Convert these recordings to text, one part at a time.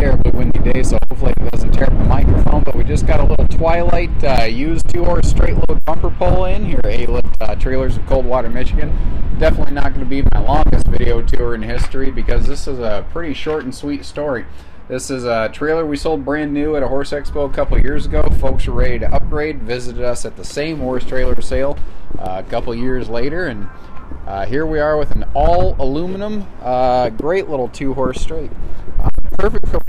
terribly windy day, so hopefully it doesn't tear up the microphone. But we just got a little Twi-Lite uh, used two-horse straight-load bumper pull in here at Haylett uh, Trailers of Coldwater, Michigan. Definitely not going to be my longest video tour in history because this is a pretty short and sweet story. This is a trailer we sold brand new at a horse expo a couple years ago. Folks were ready to upgrade, visited us at the same horse trailer sale uh, a couple years later, and uh, here we are with an all aluminum, uh, great little two horse straight. Perfect for,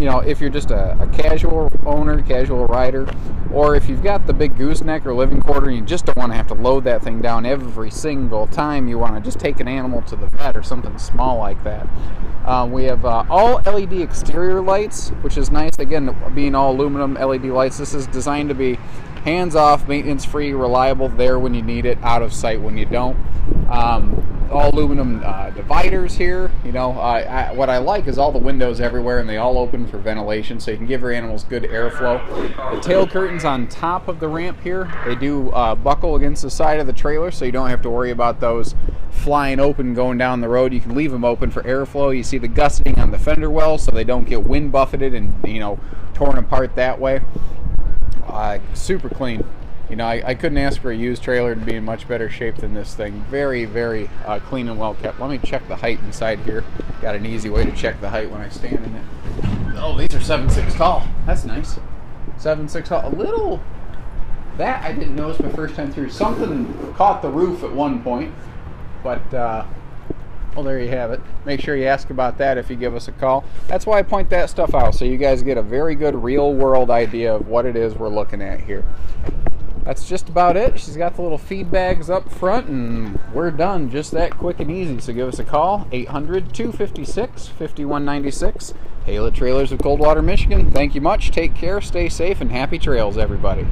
you know, if you're just a, a, casual owner, casual rider, or if you've got the big gooseneck or living quarter and you just don't want to have to load that thing down every single time you want to just take an animal to the vet or something small like that. Uh, we have uh, all LED exterior lights, which is nice. Again, being all aluminum LED lights, this is designed to be hands off, maintenance free, reliable, there when you need it, out of sight when you don't. Um, all aluminum uh, dividers here. You know, I, what I like is all the windows everywhere and they all open for ventilation so you can give your animals good airflow. The tail curtains on top of the ramp here, they do uh, buckle against the side of the trailer so you don't have to worry about those flying open going down the road. You can leave them open for airflow. You see the gusseting on the fender well so they don't get wind buffeted and, you know, torn apart that way. Uh, super clean. You know, I, I, couldn't ask for a used trailer to be in much better shape than this thing. Very, very uh, clean and well kept. Let me check the height inside here. Got an easy way to check the height when I stand in it. Oh, these are seven six tall. That's nice. 7'6 tall. A little... That I didn't notice my first time through. Something caught the roof at one point. But, uh, well, there you have it. Make sure you ask about that if you give us a call. That's why I point that stuff out, so you guys get a very good real-world idea of what it is we're looking at here. That's just about it. She's got the little feed bags up front, and we're done. Just that quick and easy. So give us a call, 800-256-5196. Haylett Trailers of Coldwater, Michigan. Thank you much. Take care, stay safe, and happy trails, everybody.